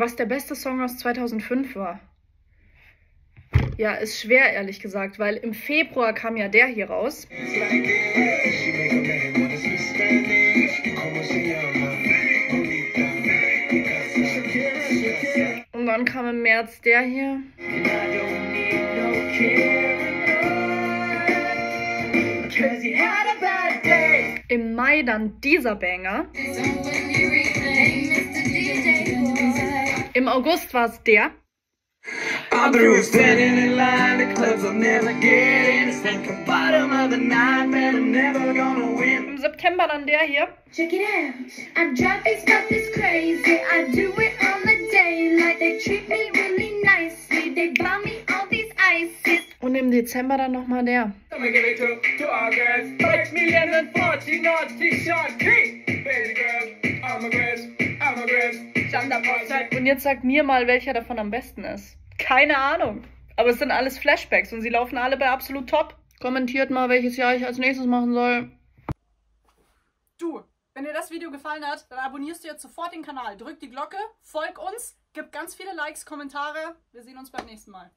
Was der beste Song aus 2005 war? Ja, ist schwer, ehrlich gesagt, weil im Februar kam ja der hier raus. Und dann kam im März der hier. Im Mai dann dieser Banger. Im August war es der. I'm through standing in line, the clubs I'll never get in. It's like the bottom of the night, man, I'm never gonna win. Im September dann der hier. Check it out, I'm driving stuff is crazy. I do it on the day, like they treat me really nicely. They buy me all these ices. Und im Dezember dann nochmal der. Und jetzt sagt mir mal, welcher davon am besten ist. Keine Ahnung. Aber es sind alles Flashbacks und sie laufen alle bei absolut top. Kommentiert mal, welches Jahr ich als nächstes machen soll. Du, wenn dir das Video gefallen hat, dann abonnierst du jetzt sofort den Kanal. Drück die Glocke, folg uns, gib ganz viele Likes, Kommentare. Wir sehen uns beim nächsten Mal.